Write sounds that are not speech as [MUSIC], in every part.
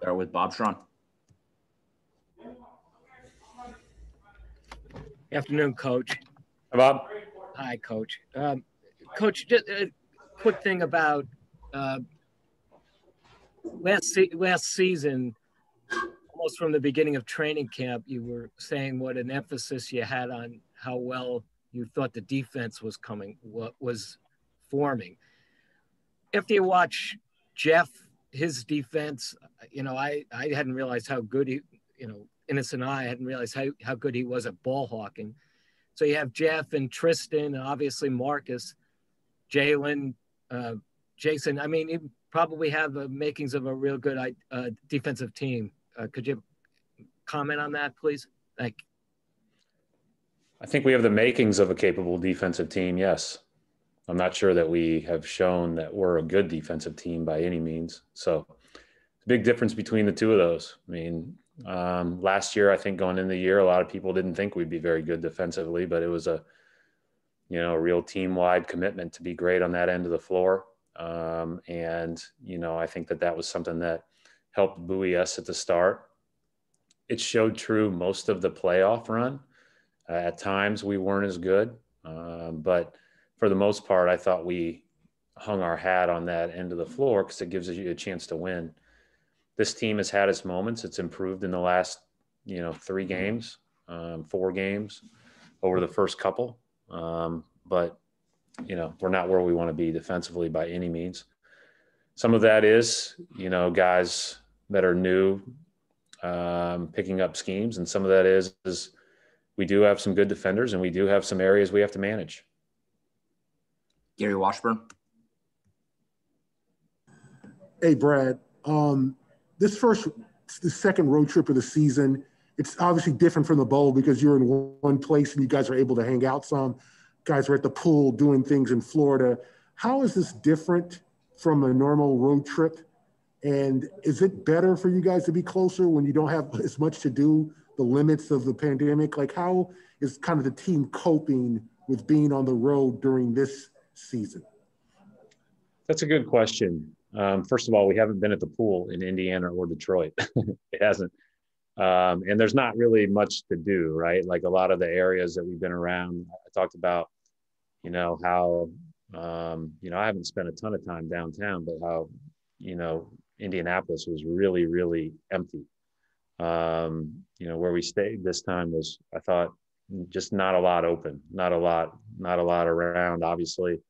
Start with Bob Schron. Afternoon, Coach. Hi, Bob. Hi, Coach. Um, Coach, just a quick thing about uh, last se- last season. Almost from the beginning of training camp, you were saying what an emphasis you had on how well you thought the defense was coming, what was forming. After you watch Jeff, his defense, you know, I, I hadn't realized how good he, you know, innocent eye, I hadn't realized how, how good he was at ball hawking. So you have Jeff and Tristan, and obviously Marcus, Jaylen, uh, Jayson. I mean, you probably have the makings of a real good uh, defensive team. Uh, could you comment on that, please? Thank you. I think we have the makings of a capable defensive team, yes. I'm not sure that we have shown that we're a good defensive team by any means. So, big difference between the two of those. I mean, um, last year, I think going into the year, a lot of people didn't think we'd be very good defensively, but it was a, you know, a real team wide commitment to be great on that end of the floor. Um, and, you know, I think that that was something that helped buoy us at the start. It showed true most of the playoff run. Uh, at times we weren't as good, um, but for the most part, I thought we hung our hat on that end of the floor because it gives you a chance to win this team has had its moments. It's improved in the last, you know, three mm-hmm. games, um, four games over the first couple. Um, but, you know, we're not where we want to be defensively by any means. Some of that is, you know, guys that are new um, picking up schemes, and some of that is, is we do have some good defenders, and we do have some areas we have to manage. Gary Washburn. Hey, Brad. Um, this first, the second road trip of the season, it's obviously different from the bowl because you're in one place and you guys are able to hang out some. Guys are at the pool doing things in Florida. How is this different from a normal road trip? And is it better for you guys to be closer when you don't have as much to do, the limits of the pandemic? Like, how is kind of the team coping with being on the road during this season? That's a good question. Um, first of all, we haven't been at the pool in Indiana or Detroit. [LAUGHS] it hasn't. Um, and there's not really much to do, right? Like a lot of the areas that we've been around, I talked about, you know, how, um, you know, I haven't spent a ton of time downtown, but how, you know, Indianapolis was really, really empty. Um, you know, where we stayed this time was, I thought, just not a lot open, not a lot, not a lot around, obviously.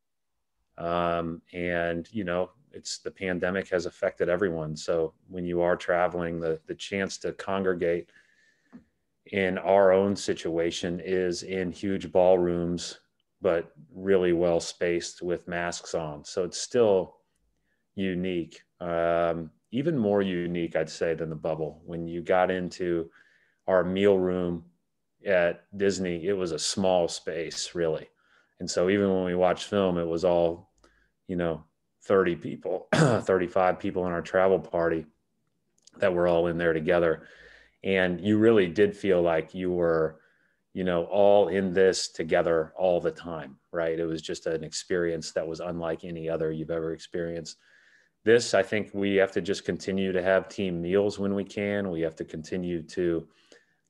Um, and, you know, it's the pandemic has affected everyone. So when you are traveling, the the chance to congregate in our own situation is in huge ballrooms, but really well spaced with masks on. So it's still unique, um, even more unique, I'd say, than the bubble. When you got into our meal room at Disney, it was a small space, really. And so even when we watched film, it was all, you know, 30 people, [CLEARS THROAT] 35 people in our travel party that were all in there together. And you really did feel like you were, you know, all in this together all the time, right? It was just an experience that was unlike any other you've ever experienced. This, I think we have to just continue to have team meals when we can. We have to continue to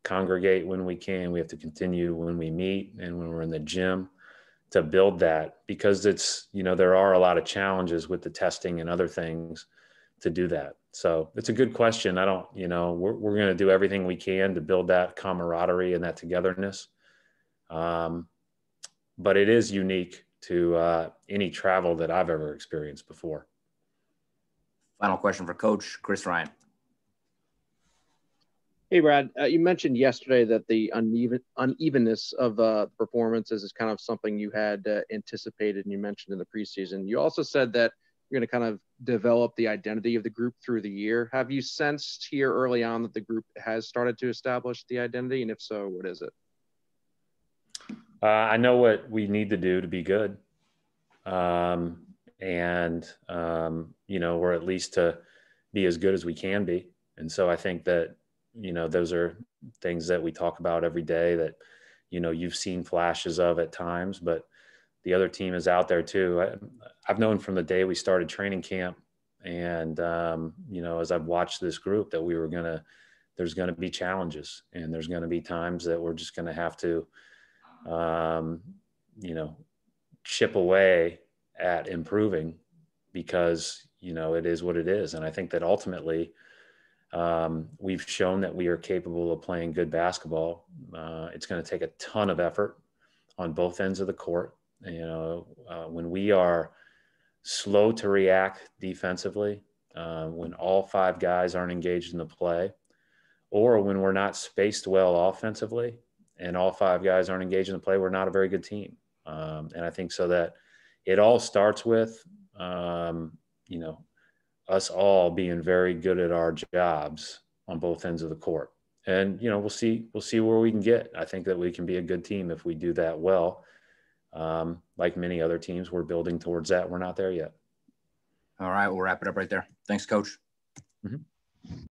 congregate when we can. We have to continue when we meet and when we're in the gym to build that because it's you know there are a lot of challenges with the testing and other things to do that. So it's a good question. I don't you know we're, we're going to do everything we can to build that camaraderie and that togetherness. Um, but it is unique to uh, any travel that i've ever experienced before. Final question for coach chris ryan Hey, Brad, uh, you mentioned yesterday that the uneven unevenness of uh, performances is kind of something you had uh, anticipated, and you mentioned in the preseason. You also said that you're going to kind of develop the identity of the group through the year. Have you sensed here early on that the group has started to establish the identity, and if so, what is it? Uh, I know what we need to do to be good, um, and um, you know, or at least to be as good as we can be. And so I think that you know those are things that we talk about every day that you know you've seen flashes of at times but the other team is out there too I, have known from the day we started training camp And, um, you know, as I've watched this group, that we were going to, there's going to be challenges and there's going to be times that we're just going to have to, um, you know, chip away at improving because, you know, it is what it is. And I think that ultimately, um, we've shown that we are capable of playing good basketball. Uh, it's going to take a ton of effort on both ends of the court. You know, uh, when we are slow to react defensively, uh, when all five guys aren't engaged in the play, or when we're not spaced well offensively and all five guys aren't engaged in the play, we're not a very good team. Um, and I think so that it all starts with, um, you know, us all being very good at our jobs on both ends of the court. And you know, we'll see we'll see where we can get. I think that we can be a good team if we do that well. Um, like many other teams, we're building towards that. We're not there yet. All right, we'll wrap it up right there. Thanks, Coach. Mhm.